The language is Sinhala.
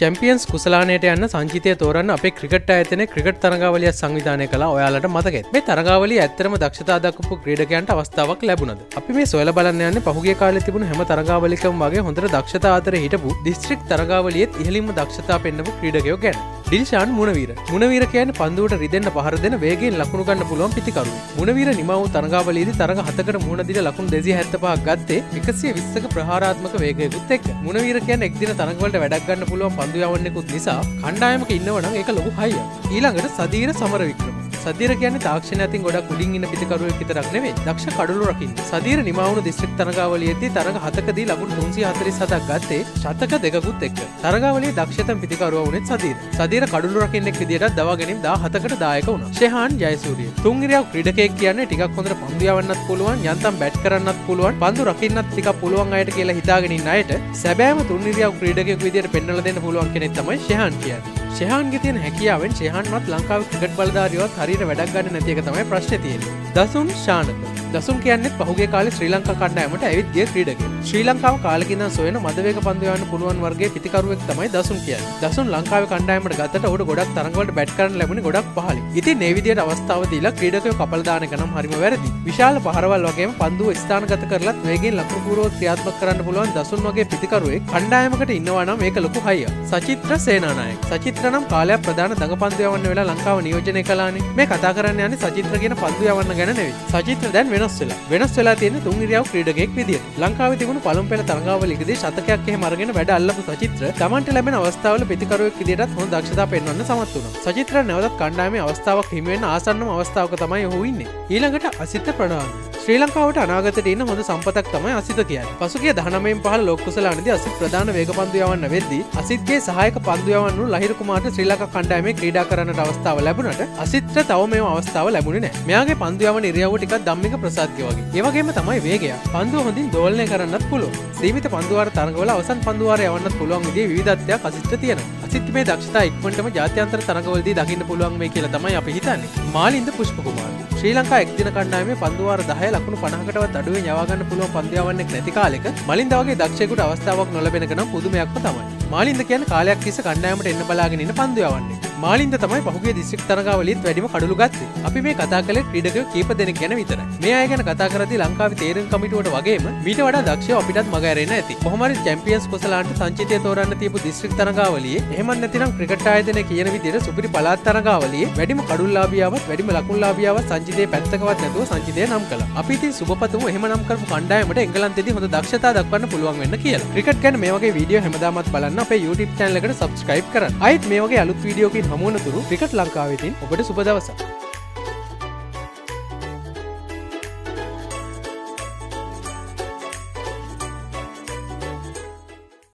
චැම්පියන්ස් කුසලානයට යන්න සංචිතය තෝරන්න අප ක්‍රිකට ඇතන ක්‍රිකට තරගවලිය සංවිධානය කලා ඔයාලට මතකෙත් මේ තරගවලි ඇත්තරම දක්ෂතා දක්පු ක්‍රඩකයන්ට අවස්ථාවක් ලැබුණද? අපි මේ සොල බලන්න යන්න පහුගේ කාල තිබුණ හැම තරගාවලිකම් වගේ හොඳට දක්ෂතා අතර හිටපු දිස්ත්‍රික් තරගාවලියත් ඉහලින්ම දක්ෂතා පෙන්න්නපු ක්‍රඩකයෝ ගැන. ඩිල්ෂාන් මුණවීර. මුණවීර කියන පන්දුවට රිදෙන්න්න පහර දෙන වේගෙන් ලකුණු ගන්න පුළුවන් පිතිකරු මුණවීර නිමව තරගාවලේදී තරග හතකට මුණදිල ලකුණු දෙසි හැත්තපා ගත්තේ එකසිය විස්සක ප්‍රහාරාත්මක වේගයකුත් එක් මුණවීර කියන එක්දින තරගවලට වැඩක්ගන්න පුළුවන් පන්දු යවන්නෙකුත් නිසා කණ්ඩායමක ඉන්නවනම් එක ලොකු හයිය ඊළඟට සදීර සමර වික්‍රම සදිර කියන තාක්ෂණ ඇතින් ගොඩක් උඩින් ඉන්න පිතිකරුවෙක් විතරක් නෙවෙයි දක්ෂ කඩළු රකින්න. සදීර නිමාවුණු දිස්ත්‍රික් තරගාවලියේදී තරග හතකදී ලකුණු 347ක් ගත්තේ ශතක දෙකකුත් එක්ක. තරගාවලියේ දක්ෂතම පිතිකරුවා වුණේ සදීර. සදීර කඩළු රකින්නෙක් විදියට දවා ගැනීම 17කට දායක වුණා. ෂෙහාන් ජයසූරිය. තුන් ඉරියව් ක්‍රීඩකයෙක් කියන්නේ ටිකක් හොඳට පන්දු යවන්නත් පුළුවන් යන්තම් බැට් කරන්නත් පුළුවන් පන්දු රකින්නත් ටිකක් පුළුවන් අයට කියලා හිතාගෙන ඉන්න අයට සැබෑම තුන් ඉරියව් ක්‍රීඩකයෙකු විදියට පෙන්වලා දෙන්න පුළුවන් කෙනෙක් තමයි ෂෙහාන් කියන්නේ. ශයහන්ගේ තියෙන හැකියාවෙන් ශයහන්වත් ලංකාව ක්‍රිකට් බලධාරියවත් හරියට වැඩක් ගන්න නැති එක තමයි ප්‍රශ්නේ තියෙන්නේ. දසුන් ශානක දසුන් කියන්නෙත් පහුගේ කාලේ ශ්‍රී ලංකා කණ්ඩායමට ඇවිත් ගිය ක්‍රීඩකයෙක්. ශ්‍රී ලංකාව කාලෙක ඉඳන් සොයන මදවේග පන්දු යවන්න පුළුවන් වර්ගයේ පිතිකරුවෙක් තමයි දසුන් කියන්නේ. දසුන් ලංකාවේ කණ්ඩායමට ගත්තට ඔහුට ගොඩක් තරඟවලට බැට් කරන්න ලැබුණේ ගොඩක් පහළින්. ඉතින් මේ විදියට අවස්ථාව දීලා ක්‍රීඩකයෝ කපල දාන එක නම් හරිම වැරදි. විශාල පහරවල් වගේම පන්දුව ස්ථානගත කරලත් වේගෙන් ලකුණු පූර්ව ක්‍රියාත්මක කරන්න පුළුවන් දසුන් වගේ පිතිකරුවෙක් කණ්ඩායමකට ඉන්නවා නම් ඒක ලොකු හයියක්. සචිත්‍ර සේනානායක. සචිත්‍ර නම් කාලයක් ප්‍රධාන දඟ පන්දු යවන්න වෙලා ලංකාව නියෝජනය කලානේ. මේ කතා කරන්න යන්නේ සචිත්‍ර කියන පන්දු යවන්න ගැන නෙවෙයි. සචිත්‍ර දැන් වෙනස් වෙලා. වෙනස් වෙලා තියෙන්නේ තුන් ඉරියව් ක්‍රීඩකයෙක් විදියට. ලංකාවේ තිබුණු පළමු පෙළ තරගාවලිකදී ශතකයක් එහෙම අරගෙන වැඩ අල්ලපු සචිත්‍ර තමන්ට ලැබෙන අවස්ථාවල පිතිකරුවෙක් විදියටත් හොඳ දක්ෂතා පෙන්වන්න සමත් වුණා. සචිත්‍ර නැවතත් කණ්ඩායමේ අවස්ථාවක් හිමි වෙන්න ආසන්නම අවස්ථාවක තමයි ඔහු ඉන්නේ. ඊළඟට අසිත ප්‍රනාන්දු. ශ්‍රී ලංකාවට අනාගතයට ඉන්න හොඳ සම්පතක් තමයි අසිත කියන්නේ. පසුගිය 19න් පහළ ලෝක කුසලානේදී අසිත් ප්‍රධාන වේග පන්දු යවන්න වෙද්දී අසිත්ගේ සහායක පන්දු යවන්නු ලහිර කුමාරට ශ්‍රී ලංකා කණ්ඩායමේ ක්‍රීඩා කරන්නට අවස්ථාව ලැබුණට අසිත්‍ර තව මේ අවස්ථාව ලැබුණේ නැහැ. මෙයාගේ පන්දු යවන ඉරියව්ව ටිකක් ධම්මික ප්‍රසාද්ගේ වගේ. ඒ වගේම තමයි වේගය. පන්දුව හොඳින් දෝලනය කරන්නත් පුළුවන්. සීමිත පන්දුවාර තරඟවල අවසන් පන්දුවාර යවන්නත් පුළුවන් විදිහේ විවිධත්වයක් අසිත්‍ර තියෙනවා. අසිත් මේ දක්ෂතා ඉක්මනටම ජාත්‍යන්තර තරඟවලදී දකින්න පුළුවන් මේ කියලා තමයි අපි හිතන්නේ. මාලින්ද පුෂ්ප කුමාර. ශ්‍රී ලංකා එක්දින කණ්ඩායමේ පන්දුවාර 10 ලකුණු 50කටවත් අඩුවෙන් යවා ගන්න පුළුවන් පන්දු යවන්නෙක් නැති කාලෙක මලින්ද වගේ දක්ෂයෙකුට අවස්ථාවක් නොලැබෙන එක නම් පුදුමයක්ම තමයි. මාලින්ද කියන්නේ කාලයක් තිස්සේ කණ්ඩායමට එන්න බලාගෙන ඉන්න පන්දු යවන්නේ. මාලින්ද තමයි පහුගේ දිස්ත්‍රික් තරගාවලිත් වැඩිම කඩළු ගත්තේ. අපි මේ කතා කළේ ක්‍රීඩකයෝ කීප දෙනෙක් ගැන විතරයි. මේ අය ගැන කතා කරද්දී ලංකාවේ තේරෙන කමිටුවට වගේම මීට වඩා දක්ෂව අපිටත් මග ඇරෙන්න ඇති. කොහොම හරි චැම්පියන්ස් කුසලාන්ට සංචිතය තෝරන්න තියපු දිස්ත්‍රික් තරගාවලියේ එහෙම නැතිනම් ක්‍රිකට් ආයතනය කියන විදිහට සුපිරි පළාත් තරගාවලියේ වැඩිම කඩුල්ලාභියාවත් වැඩිම ලකුණුලාභියාවත් සංචිතයේ පැත්තකවත් නැතුව සංචිතය නම් කළා. අපි ඉතින් සුබපතමු එහෙම නම් කරපු කණ්ඩායමට එංගලන්තයේදී හොඳ දක්ෂතා දක්වන්න පුළුවන් වෙන්න කියලා. ක්‍රිකට් ගැන මේ වගේ වීඩියෝ හැමදාමත් බලන්න අපේ YouTube channel එකට subscribe කරන්න. ආයෙත් මේ වගේ අලුත් වීඩියෝකින් හමු වෙනතුරු ක්‍රිකට් ලංකාවෙතින් ඔබට සුබ දවසක්.